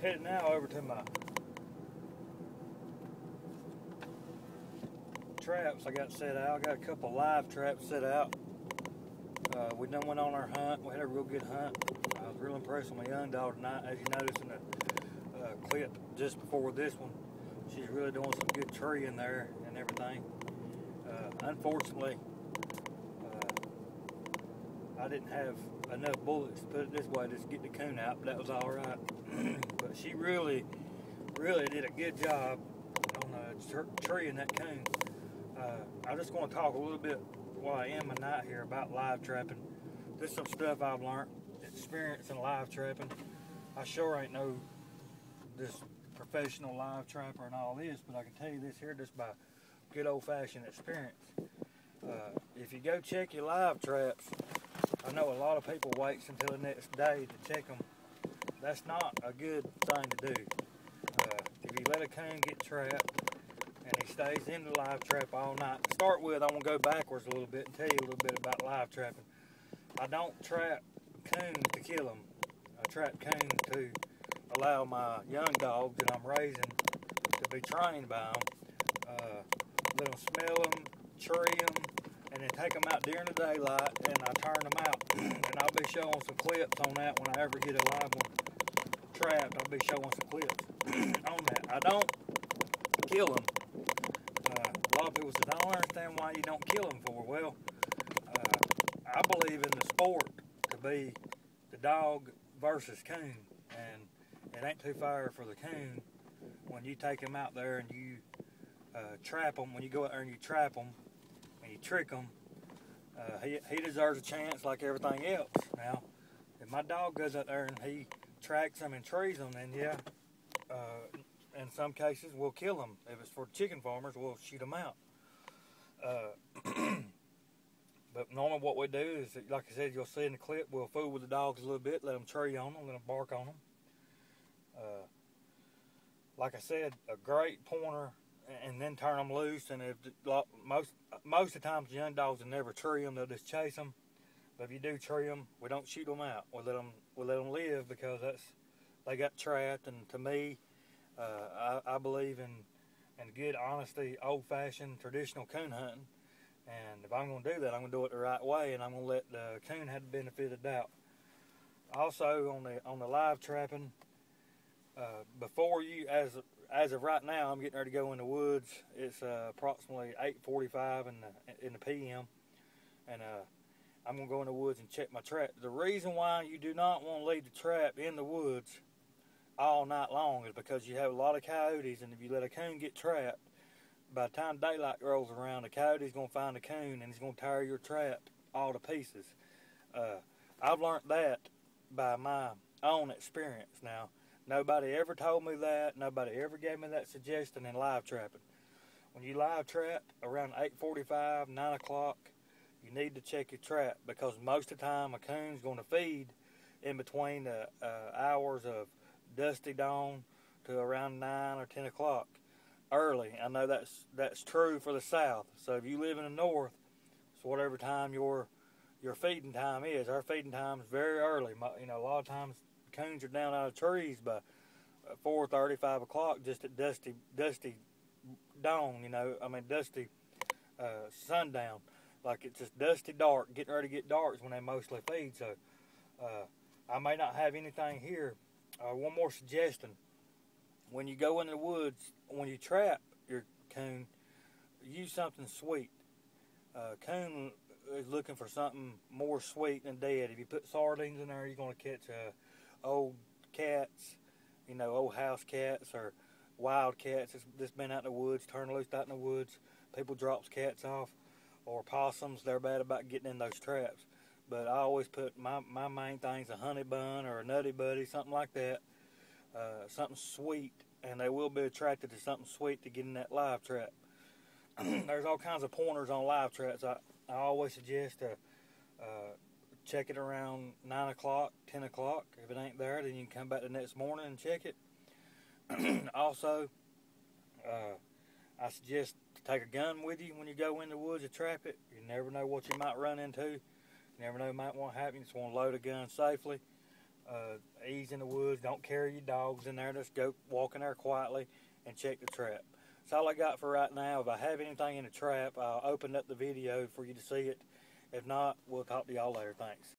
headed now over to my traps I got set out. I got a couple live traps set out. Uh, we done went on our hunt. We had a real good hunt. I was real impressed with my young dog tonight. As you noticed in the uh, clip just before this one, she's really doing some good tree in there and everything. Uh, unfortunately, I didn't have enough bullets to put it this way just to get the coon out, but that was all right. but she really, really did a good job on uh, treeing that coon. Uh, I'm just going to talk a little bit while I am tonight here about live trapping. There's some stuff I've learned, experience in live trapping. I sure ain't no this professional live trapper and all this, but I can tell you this here just by good old-fashioned experience. Uh, if you go check your live traps, I know a lot of people waits until the next day to check them. That's not a good thing to do. Uh, if you let a coon get trapped, and he stays in the live trap all night. To start with, I'm going to go backwards a little bit and tell you a little bit about live trapping. I don't trap coons to kill them. I trap coons to allow my young dogs that I'm raising to be trained by them. Uh, let them smell them, tree them, and then take them out during the daylight and I turn them out. and I'll be showing some clips on that when I ever get a live one trapped. I'll be showing some clips on that. I don't kill them A lot of people said, I don't understand why you don't kill them for. Well, uh, I believe in the sport to be the dog versus coon, and it ain't too far for the coon when you take him out there and you uh, trap them. When you go out there and you trap them you trick them, uh, he, he deserves a chance like everything else. Now, if my dog goes out there and he tracks them and trees them, then yeah, uh, in some cases, we'll kill them. If it's for chicken farmers, we'll shoot them out. Uh, but normally, what we do is, like I said, you'll see in the clip, we'll fool with the dogs a little bit, let them tree on them, let them bark on them. Uh, like I said, a great pointer, and then turn them loose. And if most most of the times, young dogs will never tree them; they'll just chase them. But if you do tree them, we don't shoot them out. We let them we let them live because that's they got trapped. And to me, uh, I, I, believe in in good, honesty, old-fashioned, traditional coon hunting. And if I'm going to do that, I'm going to do it the right way, and I'm going to let the coon have the benefit of the doubt. Also, on the on the live trapping, uh, before you, as as of right now, I'm getting ready to go in the woods. It's uh, approximately 8:45 in the in the PM, and uh, I'm gonna go in the woods and check my trap. The reason why you do not want to leave the trap in the woods all night long is because you have a lot of coyotes, and if you let a coon get trapped, by the time daylight rolls around, the coyote's going to find a coon and he's going to tear your trap all to pieces. Uh, I've learned that by my own experience. Now, nobody ever told me that. Nobody ever gave me that suggestion in live trapping. When you live trap around 8:45, 9 o'clock, you need to check your trap because most of the time a coon's going to feed in between the uh, hours of dusty dawn to around nine or ten o'clock early. I know that's that's true for the south. So if you live in the north, it's whatever time your your feeding time is. Our feeding time is very early. You know, a lot of times coons are down out of trees by four thirty, five o'clock, just at dusty dusty dawn. You know, I mean dusty uh, sundown. Like it's just dusty dark, getting ready to get dark is when they mostly feed. So uh, I may not have anything here uh, one more suggestion. When you go in the woods, when you trap your coon, use something sweet. Uh, coon is looking for something more sweet than dead. If you put sardines in there, you're going to catch uh, old cats, you know, old house cats or wild cats that's been out in the woods, turned loose out in the woods. People drops cats off, or possums. They're bad about getting in those traps. But I always put my, my main things a honey bun or a nutty buddy, something like that, uh, something sweet, and they will be attracted to something sweet to get in that live trap. There's all kinds of pointers on live traps. I, I always suggest to uh, check it around 9 o'clock, 10 o'clock. If it ain't there, then you can come back the next morning and check it. also, uh, I suggest to take a gun with you when you go in the woods to trap it. You never know what you might run into. You never know, might want to happen. You just want to load a gun safely. Uh, ease in the woods. Don't carry your dogs in there. Just go walk in there quietly and check the trap. That's all I got for right now. If I have anything in the trap, I'll open up the video for you to see it. If not, we'll talk to y'all later. Thanks.